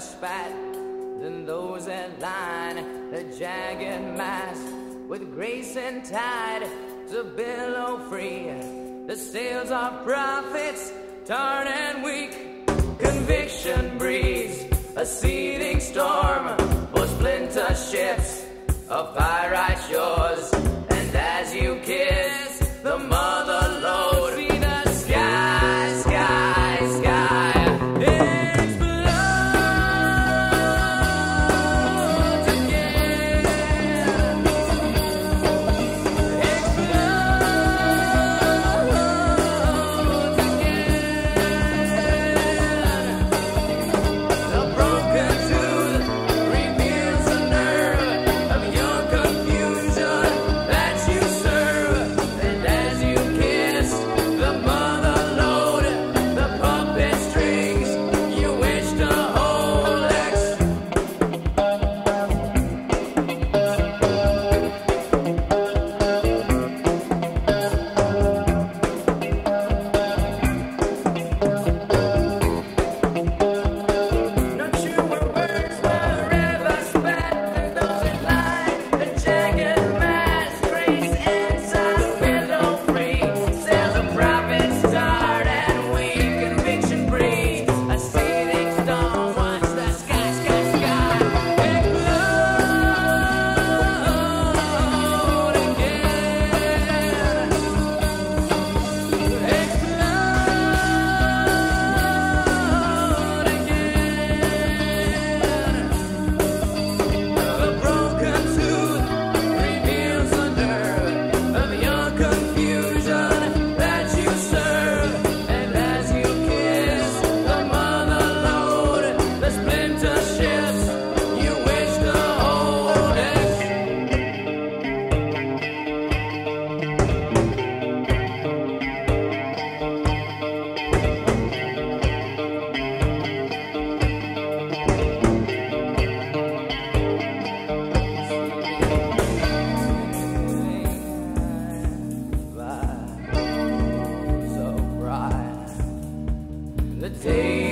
than those that line the jagged mast with grace and tide to billow free. The sails of prophets torn and weak. Conviction breeds a seething storm for splinter ships of pirate shores. And as you kiss. The day